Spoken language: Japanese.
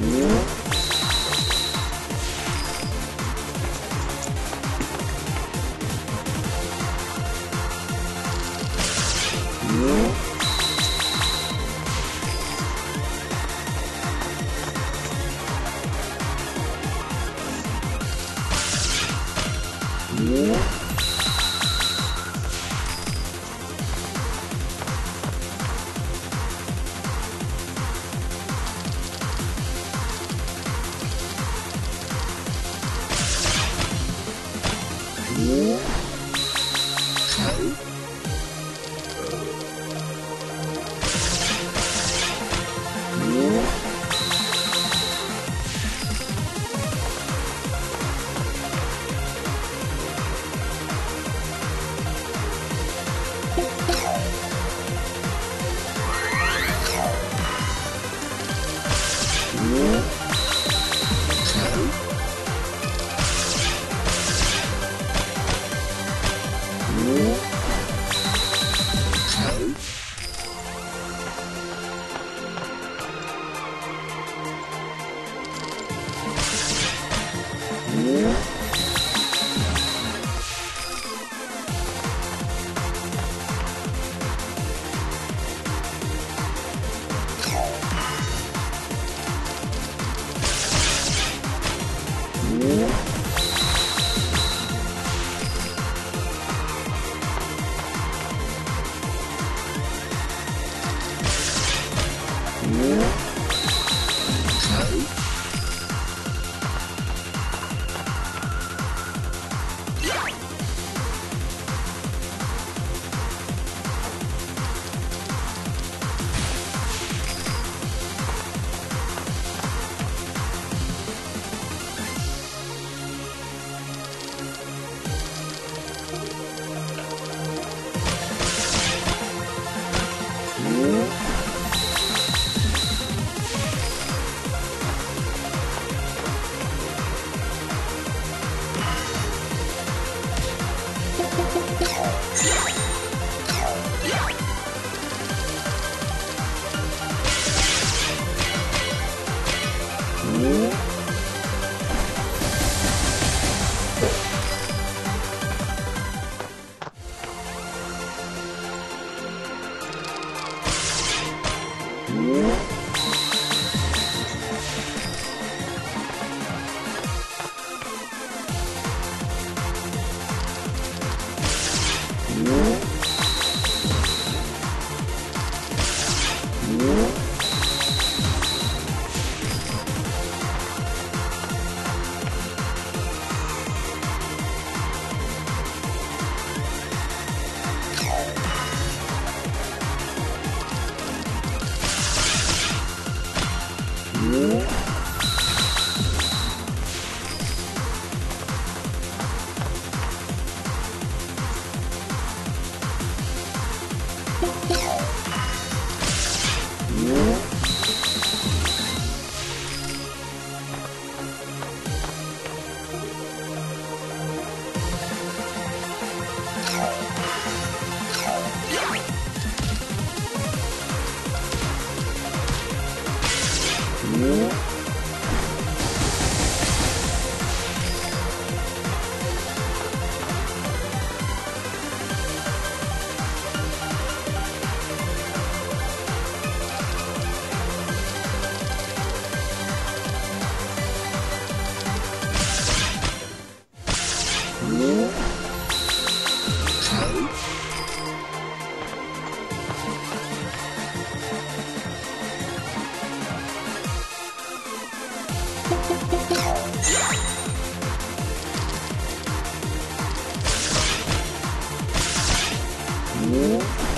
Yeah. Uhum. Yeah. Yeah. 五 오.